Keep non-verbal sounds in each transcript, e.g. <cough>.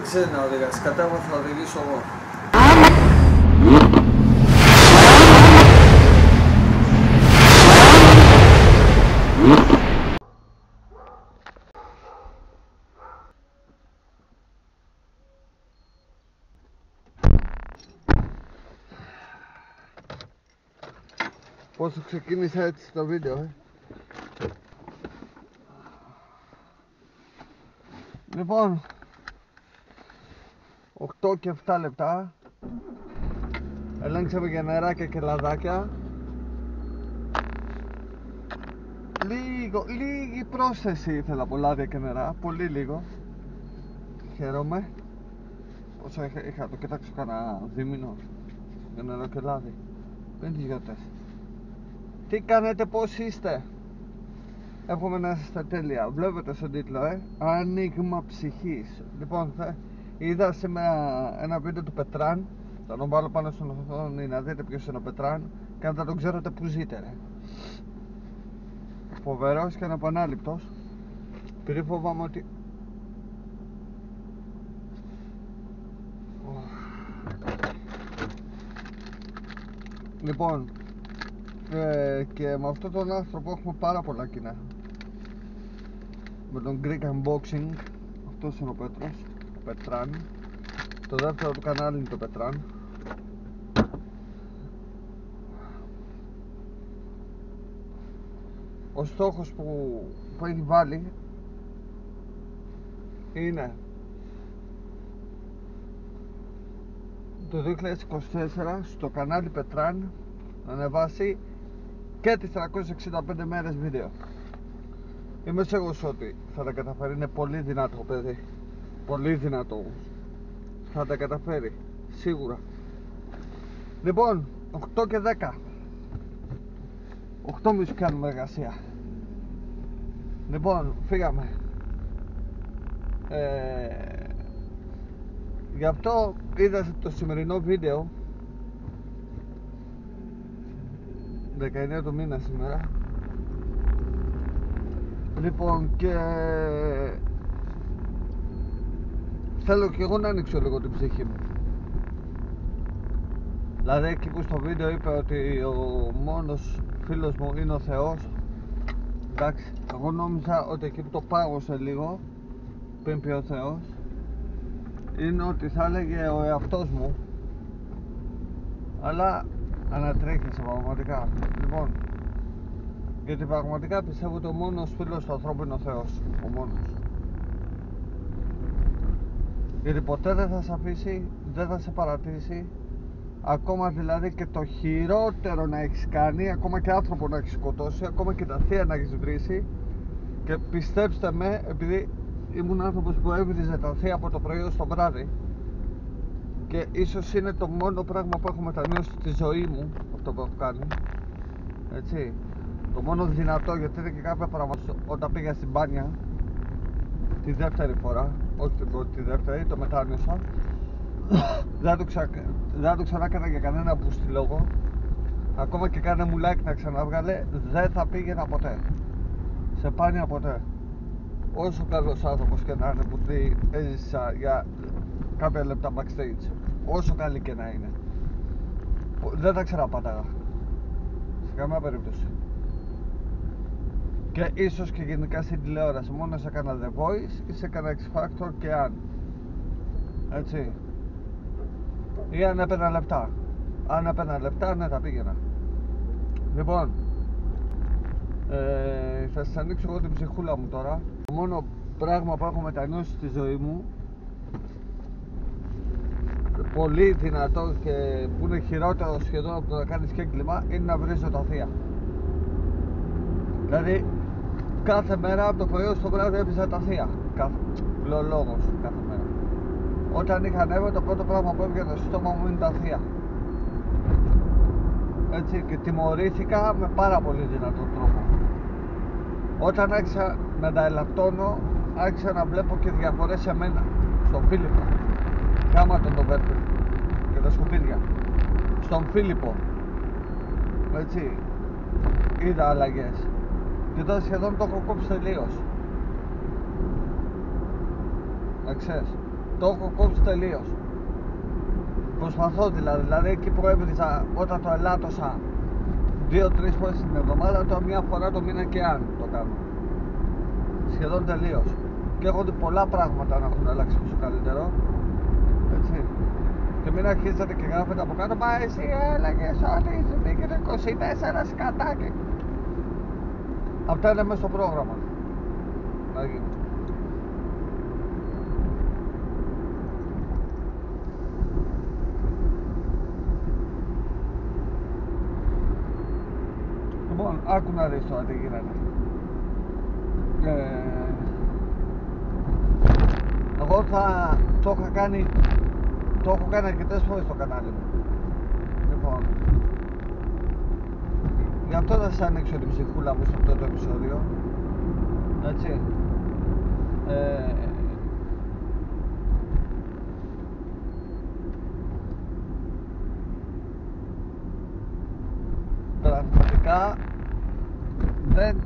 δεν ξέρει να οδηγάσει. Κατάλαβα θα οδηγήσω εγώ. Πόσο ξεκίνησε έτσι το βίντεο, ε; Λοιπόν, 8 και 7 λεπτά. Ελέγξαμε για νεράκια και λαδάκια Λίγο, λίγη πρόσθεση ήθελα από λάδια και νερά. Πολύ λίγο. Χαίρομαι. Όσο είχα, είχα το κοιτάξω κανένα δίμηνο Για νερό και λάδι. Πέντε γιώτες Τι κάνετε, πώς είστε; Εύχομαι να είστε τέλεια. Βλέπετε στον τίτλο, ε. Άνοιγμα ψυχής. Λοιπόν, θα... είδα σήμερα ένα βίντεο του Πετράν. Θα τον βάλω πάνω στον οθόνη να δείτε ποιος είναι ο Πετράν και αν θα τον ξέρετε που ζείτε, ρε. Φοβερός και αναπανάληπτος. Επειδή φοβάμαι ότι. Λοιπόν, ε, και με αυτόν τον άνθρωπο έχουμε πάρα πολλά κοινά με τον Greek Unboxing αυτός είναι ο Πέτρος ο Πετράν. Το δεύτερο του κανάλι είναι το Πετράν. Ο στόχος που, που έχει βάλει είναι το 2024 στο κανάλι Πετράν να ανεβάσει και τις 365 μέρες βίντεο. Είμαι σίγουρος ότι θα τα καταφέρει, είναι πολύ δυνατό παιδί Πολύ δυνατό. Θα τα καταφέρει, σίγουρα. Λοιπόν, 8 και 10 8 μισή κάνουμε εργασία. Λοιπόν, φύγαμε. Ε, Γι' αυτό είδα το σημερινό βίντεο. 19 του μήνα σήμερα. Λοιπόν και θέλω και εγώ να ανοίξω λίγο την ψυχή μου. Δηλαδή εκεί που στο βίντεο είπε ότι ο μόνος φίλος μου είναι ο Θεός Εντάξει, εγώ νόμιζα ότι εκεί που το πάγωσε λίγο πριν πει ο Θεός είναι ότι θα έλεγε ο εαυτός μου. Αλλά ανατρέχει πραγματικά. Λοιπόν γιατί πραγματικά πιστεύω ότι ο μόνος φίλος του ανθρώπου είναι ο Θεός Ο μόνος Γιατί ποτέ δεν θα σε αφήσει Δεν θα σε παρατήσει. Ακόμα δηλαδή και το χειρότερο να έχεις κάνει Ακόμα και άνθρωπο να έχεις σκοτώσει Ακόμα και τα θεία να έχεις βρήσει. Και πιστέψτε με Επειδή ήμουν άνθρωπος που έβριζε τα θεία από το πρωί ως το βράδυ και ίσως είναι το μόνο πράγμα που έχω μετανιώσει στη ζωή μου αυτό που έχω κάνει έτσι. Το μόνο δυνατό γιατί είναι και κάποια πράγματα όταν πήγα στην μπάνια τη δεύτερη φορά, όχι την πρώτη, τη δεύτερη, το μετάνιωσα δεν το, ξα... δεν το ξανά έκανα για κανένα μπούστη λόγο. Ακόμα και κάνε μου like να ξαναβγάλε δεν θα πήγαινα ποτέ. Σε πάνια ποτέ. Όσο καλός άνθρωπος και να είναι που έζησα για κάποια λεπτά backstage όσο καλή και να είναι. Δεν θα ξαναπάταγα σε καμία περίπτωση και ίσως και γενικά στην τηλεόραση. Μόνο σε έκανα The Voice ή σε έκανα X Factor και αν. Έτσι. Ή αν έπαιρνα λεπτά. Αν έπαιρνα λεπτά ναι θα πήγαινα. Λοιπόν ε, θα σας ανοίξω εγώ την ψυχούλα μου τώρα. Το μόνο πράγμα που έχω μετανιώσει στη ζωή μου πολύ δυνατό και που είναι χειρότερο σχεδόν από το να κάνεις και έγκλημα είναι να βρίζω τα θεία. Δηλαδή κάθε μέρα από το πρωί ως το βράδυ έπιζα τα θεία. Κάθε... λόγος κάθε μέρα. Όταν είχα νεύρα το πρώτο πράγμα που έβγαινε στο στόμα μου είναι τα θεία. Έτσι και τιμωρήθηκα με πάρα πολύ δυνατό τρόπο. Όταν άρχισα να τα ελαττώνω, άρχισα να βλέπω και διαφορές σε μένα, στον Φίλιππο. Κάμα τον το βέρπι και τα σκουπίδια. Στον Φίλιππο. Έτσι, είδα αλλαγές και τώρα σχεδόν το έχω κόψει τελείως. Να ξέρεις. Το έχω κόψει τελείως. Προσπαθώ δηλαδή, δηλαδή εκεί που έβριζα όταν το ελάττωσα δύο-τρεις φορές την εβδομάδα, τώρα μία φορά το μήνα και αν το κάνω. Σχεδόν τελείως. Και έχω δει πολλά πράγματα να έχουν αλλάξει προ το καλύτερο. Έτσι. Και μην αρχίζετε και γράφετε από κάτω, μα εσύ έλεγες ότι μπήκε το 24 σκατάκι. Αυτά είναι μέσα στο πρόγραμμα. Να γίνει. Λοιπόν, άκου να δεις τώρα τι γίνεται. Ε, εγώ θα το είχα κάνει το έχω κάνει αρκετές φορές στο κανάλι μου λοιπόν γι' αυτό θα σας ανοίξω την ψυχούλα μου σε αυτό το επεισόδιο έτσι ε, πραγματικά δεν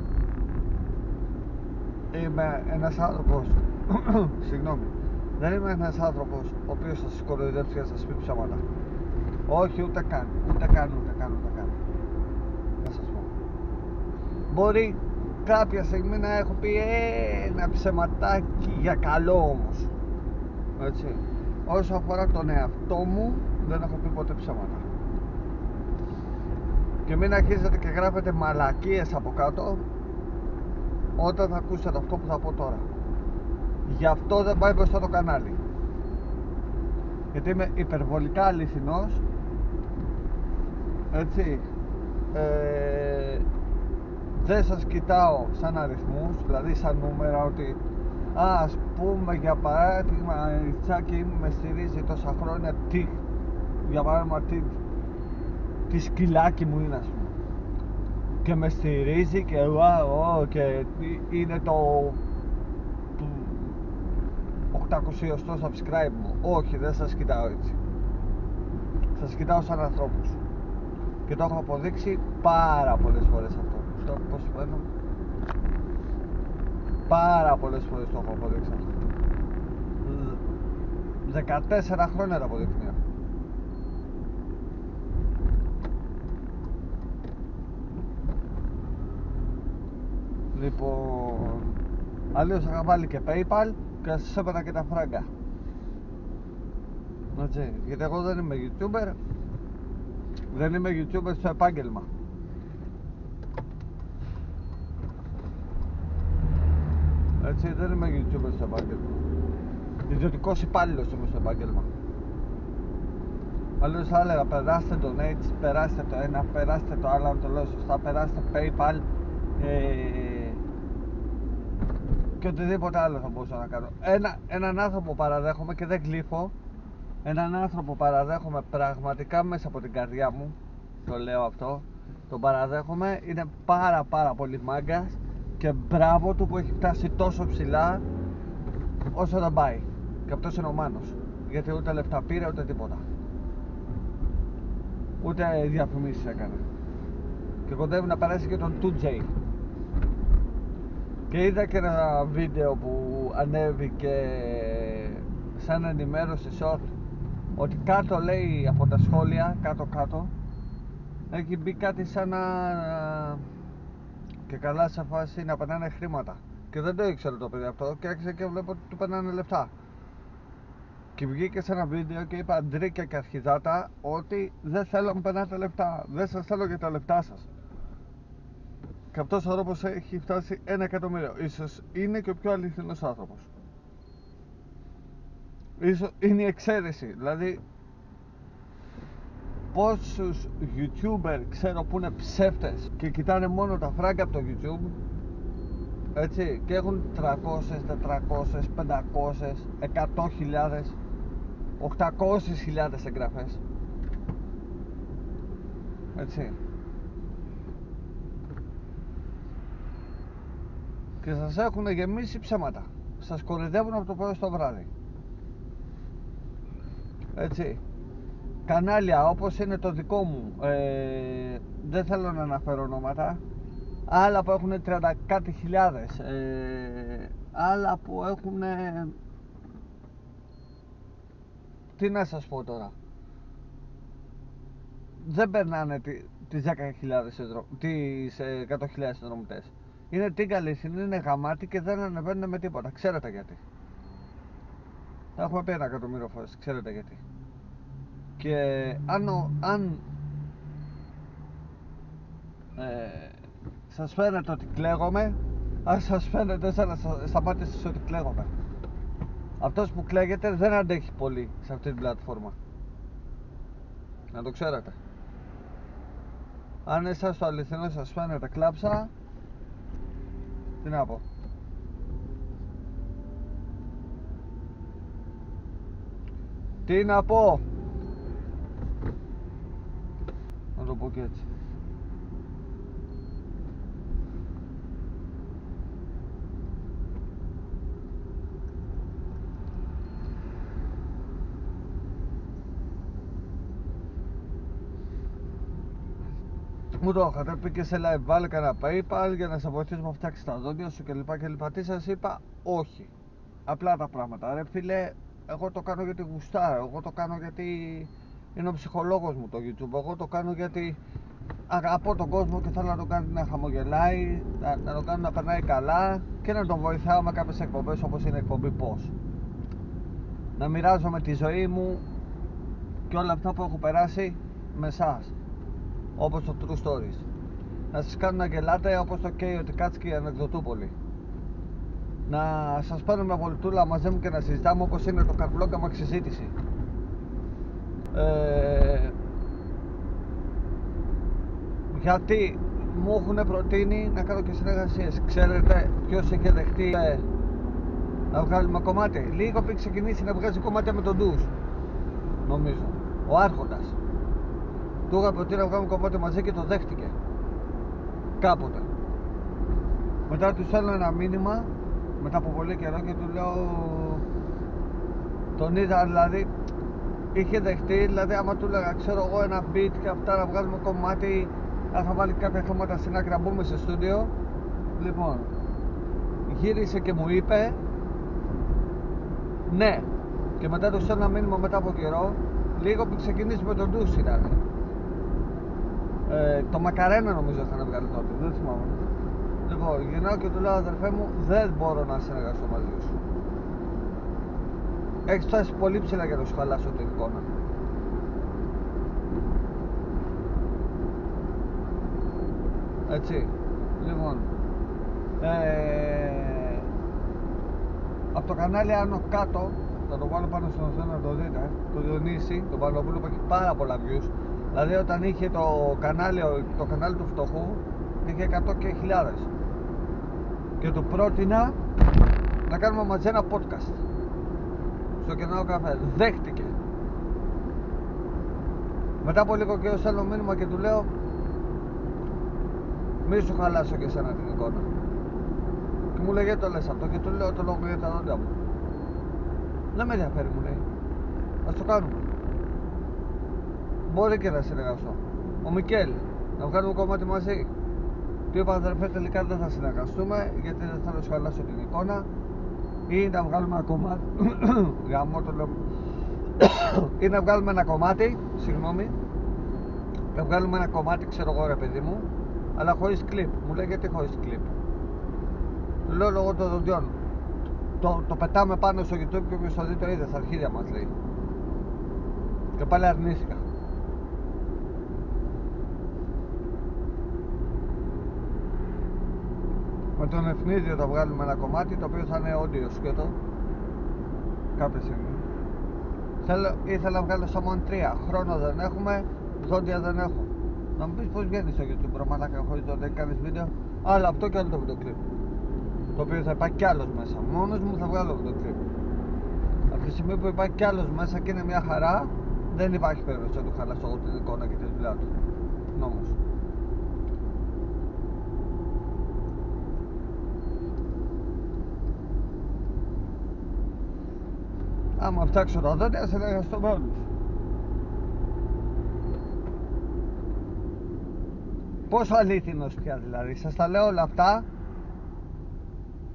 είμαι ένας άνθρωπος <coughs> συγγνώμη δεν είμαι ένας άνθρωπος ο οποίος θα σας κοροϊδέψει και θα σας πει ψέματα. Όχι, ούτε καν. Ούτε καν, ούτε καν, ούτε καν. Να σα πω. Μπορεί κάποια στιγμή να έχω πει ένα ψεματάκι για καλό όμως. Έτσι. Όσο αφορά τον εαυτό μου, δεν έχω πει ποτέ ψέματα. Και μην αρχίζετε και γράφετε μαλακίες από κάτω όταν θα ακούσετε αυτό που θα πω τώρα. Γι' αυτό δεν πάει μπροστά το κανάλι. Γιατί είμαι υπερβολικά αληθινός. Έτσι. Ε, δεν σας κοιτάω σαν αριθμούς, δηλαδή σαν νούμερα ότι ας, ας πούμε για παράδειγμα η Τσάκη με στηρίζει τόσα χρόνια τι, για παράδειγμα τι, τι σκυλάκι μου είναι ας πούμε και με στηρίζει και, wow, και είναι το 800 στο subscribe μου. Όχι, δεν σας κοιτάω έτσι. Σας κοιτάω σαν ανθρώπους. Και το έχω αποδείξει πάρα πολλές φορές αυτό. Στο πώς παίρνω. Πάρα πολλές φορές το έχω αποδείξει αυτό. 14 χρόνια το αποδείχνει. Λοιπόν, αλλιώς θα βάλει και PayPal και σας έπαιρνα και τα φράγκα Έτσι, γιατί εγώ δεν είμαι youtuber δεν είμαι youtuber στο επάγγελμα Έτσι, δεν είμαι youtuber στο επάγγελμα Ιδιωτικός υπάλληλος είμαι στο επάγγελμα Αλλιώς θα έλεγα περάστε το donates, περάστε το ένα, περάστε το άλλο, αν το λέω σωστά, περάστε PayPal, ε, και οτιδήποτε άλλο θα μπορούσα να κάνω. Ένα, έναν άνθρωπο παραδέχομαι και δεν κλείφω. Έναν άνθρωπο παραδέχομαι πραγματικά μέσα από την καρδιά μου. Το λέω αυτό. Τον παραδέχομαι. Είναι πάρα πάρα πολύ μάγκας και μπράβο του που έχει φτάσει τόσο ψηλά όσο δεν πάει. Και αυτός είναι ο Μάνος. Γιατί ούτε λεφτά πήρε ούτε τίποτα. Ούτε διαφημίσεις έκανε. Και κοντεύει να περάσει και τον 2J. Και είδα και ένα βίντεο που ανέβηκε σαν ενημέρωση short ότι κάτω λέει από τα σχόλια, κάτω κάτω έχει μπει κάτι σαν να και καλά σε φάση να περνάνε χρήματα και δεν το ήξερε το παιδί αυτό και άρχισε και βλέπω ότι του περνάνε λεφτά και βγήκε σε ένα βίντεο και είπα ντρίκια και αρχιδάτα ότι δεν θέλω να περνάτε λεφτά δεν σας θέλω για τα λεφτά σας και αυτός ο άνθρωπος έχει φτάσει ένα εκατομμύριο. Ίσως είναι και ο πιο αληθινός άνθρωπος. Ίσως είναι η εξαίρεση. Δηλαδή, πόσους YouTuber ξέρω που είναι ψεύτες και κοιτάνε μόνο τα φράγκα από το YouTube έτσι και έχουν 300, 400, 500, 100.000 800.000 εγγραφές. Έτσι. Και σας έχουν γεμίσει ψέματα. Σας κορυδεύουν από το πρωί στο βράδυ. Έτσι κανάλια όπως είναι το δικό μου ε, δεν θέλω να αναφέρω ονόματα άλλα που έχουν 30 κάτι χιλιάδες ε, άλλα που έχουν τι να σας πω τώρα. Δεν περνάνε τι- τις 10.000 εδρο- τις ε, 100.000 συνδρομητές. Είναι τι καλή είναι γαμάτι και δεν ανεβαίνουν με τίποτα. Ξέρετε γιατί. Τα έχουμε πει ένα εκατομμύριο φορές. Ξέρετε γιατί. Και αν, ο- αν ε, σας φαίνεται ότι κλαίγομαι, αν σας φαίνεται σαν να σα- στα μάτια σας ότι κλαίγομαι. Αυτός που κλαίγεται δεν αντέχει πολύ σε αυτή την πλατφόρμα. Να το ξέρετε. Αν εσάς το αληθινό σας φαίνεται κλάψα, τι να πω. Τι να πω. Να το πω και έτσι. Μου το είχατε πει και σε live, βάλε κανένα PayPal για να σε βοηθήσω να φτιάξεις τα δόντια σου κλπ. κλπ. Τι σας είπα, όχι. Απλά τα πράγματα. Ρε φίλε, εγώ το κάνω γιατί γουστάρω. Εγώ το κάνω γιατί είναι ο ψυχολόγος μου το YouTube. Εγώ το κάνω γιατί αγαπώ τον κόσμο και θέλω να τον κάνω να χαμογελάει, να, να τον κάνω να περνάει καλά και να τον βοηθάω με κάποιες εκπομπές όπως είναι η εκπομπή Πώ. Να μοιράζομαι τη ζωή μου και όλα αυτά που έχω περάσει με εσάς όπως το True Stories να σας κάνω να γελάτε όπως το Κέι ότι κάτσε και η Ανεκδοτούπολη να σας παίρνω με βολτούλα μαζί μου και να συζητάμε όπως είναι το καρπλόκα μου συζήτηση ε, γιατί μου έχουν προτείνει να κάνω και συνεργασίες ξέρετε ποιος είχε δεχτεί ε, να βγάλουμε κομμάτι; Λίγο πριν ξεκινήσει να βγάζει κομμάτια με τον Ντούς νομίζω ο Άρχοντας του είχα προτείνει να βγάλουμε κομμάτι μαζί και το δέχτηκε. Κάποτε. Μετά του στέλνω ένα μήνυμα μετά από πολύ καιρό και του λέω τον είδα δηλαδή είχε δεχτεί δηλαδή άμα του έλεγα ξέρω εγώ ένα beat και αυτά να βγάλουμε κομμάτι να θα βάλει κάποια χρώματα στην άκρη να μπούμε σε στούντιο λοιπόν γύρισε και μου είπε ναι και μετά του στέλνω ένα μήνυμα μετά από καιρό λίγο που ξεκινήσει με τον ντους ήταν ε, το Μακαρένα νομίζω είχαν βγάλει τότε, δεν θυμάμαι. Λοιπόν, γυρνάω και του λέω αδερφέ μου, δεν μπορώ να συνεργαστώ μαζί σου. Έχεις φτάσει πολύ ψηλά για να σου χαλάσω την εικόνα. Έτσι. Λοιπόν. Ε, από το κανάλι άνω κάτω, θα το βάλω πάνω στον οθόνη να το δείτε, το Διονύση, τον Πανοπούλο που έχει πάρα πολλά views. Δηλαδή όταν είχε το κανάλι, το κανάλι του φτωχού, είχε 100 και χιλιάδες. Και του πρότεινα να κάνουμε μαζί ένα podcast. Στο κενάο καφέ. Δέχτηκε. Μετά από λίγο και στέλνω μήνυμα και του λέω μη σου χαλάσω και εσένα την εικόνα. Και μου λέει γιατί το λες αυτό και του λέω το λόγο για τα δόντια μου. Δεν με ενδιαφέρει μου λέει. Ας το κάνουμε. Μπορεί και να συνεργαστώ. Ο Μικέλ, να βγάλουμε κομμάτι μαζί. Του είπα αδερφέ τελικά δεν θα συνεργαστούμε γιατί δεν θέλω να σου χαλάσω την εικόνα ή να βγάλουμε ένα κομμάτι <coughs> γαμώ το λέω. <coughs> ή να βγάλουμε ένα κομμάτι συγγνώμη. Να βγάλουμε ένα κομμάτι ξέρω εγώ ρε παιδί μου αλλά χωρίς κλιπ. Μου λέει γιατί χωρίς κλιπ; Του λέω λόγω των δοντιών το, το πετάμε πάνω στο YouTube και όποιος το δει το είδε στα αρχίδια μας λέει. Και πάλι αρνήθηκα με τον Ευνίδιο θα βγάλουμε ένα κομμάτι το οποίο θα είναι audio σκέτο. Κάποια στιγμή. Θέλω, ήθελα να βγάλω μόνο τρία. Χρόνο δεν έχουμε δόντια δεν έχω. Να μου πεις πως βγαίνεις στο YouTube bro μαλάκα χωρίς δόντια κάνεις βίντεο. Αλλά αυτό και άλλο το βίντεο κλιπ. Το οποίο θα υπάρχει κι άλλος μέσα. Μόνος μου θα βγάλω βίντεο κλιπ. Από τη στιγμή που υπάρχει κι άλλος μέσα και είναι μια χαρά δεν υπάρχει περίπτωση να του χαλάσω εγώ την εικόνα και τη δουλειά του. Νόμος άμα φτιάξω τα δόντια συνεργαστώ με όλους πόσο αλήθινος πια δηλαδή σας τα λέω όλα αυτά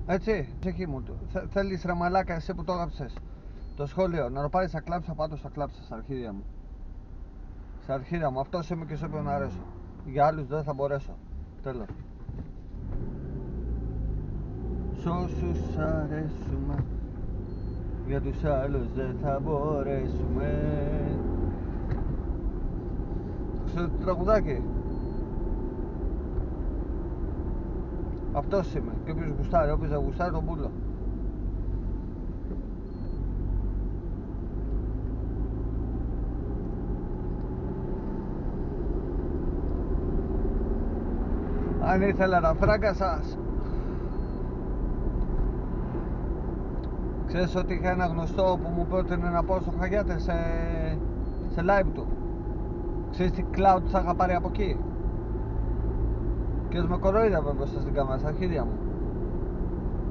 έτσι ψυχή μου Θε, θέλεις ρε μαλάκα εσύ που το έγραψες Το σχολείο. Να το πάρεις στα κλάψα, πάντως στα κλάψα, στα αρχίδια μου. Στα αρχίδια μου. Αυτός είμαι και σε όποιον αρέσω. Για άλλους δεν θα μπορέσω. Τέλος. Σ' όσους αρέσουμε Για τους άλλους δεν θα μπορέσουμε. Στο τραγουδάκι. Αυτός είμαι. Και όποιος γουστάρει, όποιος δεν γουστάρει τον πουλο Αν ήθελα να φράγκα σας Ξέρεις ότι είχα ένα γνωστό που μου πρότεινε να πάω στο Χαγιάτε σε, σε live του. Ξέρεις τι cloud θα είχα πάρει από εκεί; Και με κοροϊδεύε μπροστά στην κάμερα, στα αρχίδια μου.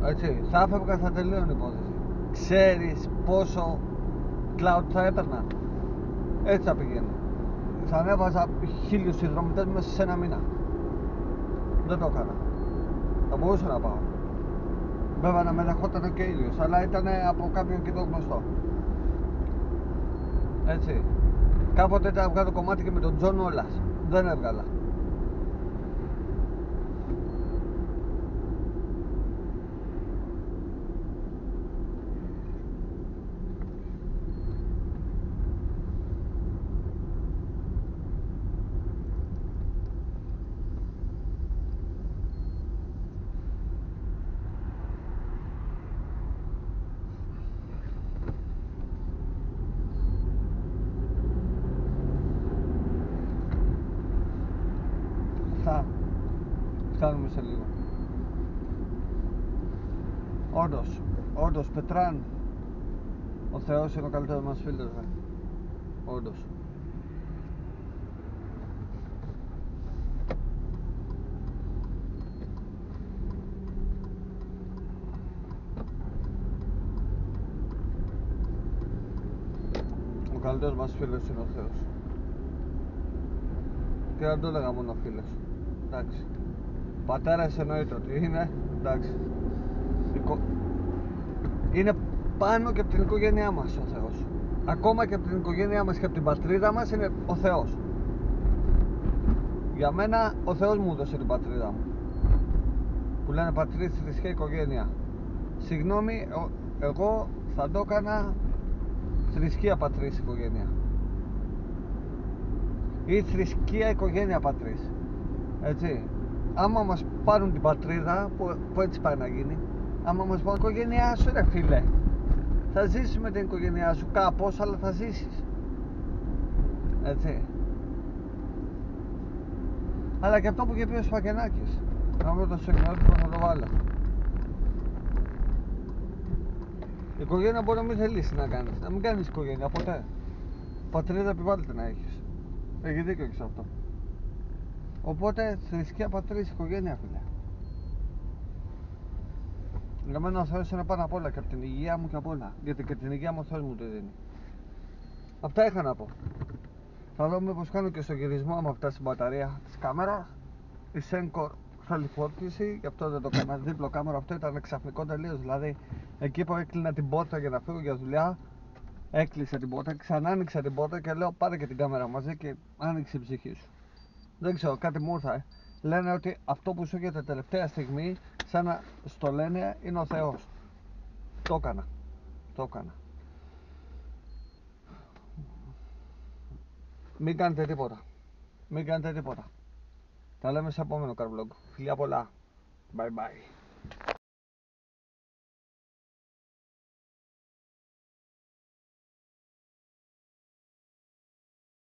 Έτσι, θα έφευγα, θα τελείωνε η υπόθεση. Ξέρεις πόσο cloud θα έπαιρνα; Έτσι θα πηγαίνει Θα ανέβαζα χίλιους συνδρομητές μέσα σε ένα μήνα. Δεν το έκανα. Θα μπορούσα να πάω Βέβαια να με δεχόταν και ίδιος, αλλά ήταν από κάποιον κοινό γνωστό. Έτσι. Κάποτε ήταν να βγάλω κομμάτι και με τον Τζον Όλας. Δεν έβγαλα. Θα φτάνουμε σε λίγο. Όντως, όντως, Πετράν, ο Θεός είναι ο καλύτερος μας φίλος, ρε. Όντως. Ο καλύτερος μας φίλος είναι ο Θεός. Και δεν το έλεγα μόνο φίλος. Εντάξει. Πατέρας εννοείται ότι είναι. Εντάξει. Οικο- Είναι πάνω και από την οικογένειά μας ο Θεός. Ακόμα και από την οικογένειά μας και από την πατρίδα μας είναι ο Θεός. Για μένα ο Θεός μου έδωσε την πατρίδα μου. Που λένε πατρίδα, θρησκεία, οικογένεια. Συγγνώμη, ο- εγώ θα το έκανα θρησκεία, πατρίς, οικογένεια. Ή θρησκεία, οικογένεια, πατρίς. Έτσι. Άμα μας πάρουν την πατρίδα, που, που έτσι πάει να γίνει, άμα μας πάρουν την οικογένειά σου ρε φίλε, θα ζήσεις με την οικογένειά σου κάπως, αλλά θα ζήσεις. Έτσι. Αλλά και αυτό που είχε πει ο Σφακενάκης. Να βρω το συγγνώμη θα το βάλω. Η οικογένεια μπορεί να μην θελήσει να κάνεις. Να μην κάνεις οικογένεια ποτέ. Πατρίδα επιβάλλεται να έχεις. Έχει δίκιο και σε αυτό. Οπότε θρησκεία, πατρίς, οικογένεια φίλε. Για μένα ο Θεός είναι πάνω απ' όλα και από την υγεία μου και απ' όλα. Γιατί και την υγεία μου ο Θεός μου τη δίνει. Αυτά είχα να πω. Θα δω μήπως κάνω και στο γυρισμό άμα φτάσει η μπαταρία της κάμερας. Η Sencor θέλει φόρτιση, γι' αυτό δεν το έκανα δίπλο κάμερα. Αυτό ήταν ξαφνικό τελείως. Δηλαδή εκεί που έκλεινα την πόρτα για να φύγω για δουλειά, έκλεισα την πόρτα, ξανά άνοιξα την πόρτα και λέω πάρε και την κάμερα μαζί και άνοιξε η ψυχή σου. Δεν ξέρω, κάτι μου ήρθε. Λένε ότι αυτό που σου έρχεται τελευταία στιγμή, σαν να στο λένε, είναι ο Θεός. Το έκανα. Το έκανα. Μην κάνετε τίποτα. Μην κάνετε τίποτα. Τα λέμε σε επόμενο καρβλόγκ. Φιλιά πολλά. Bye bye.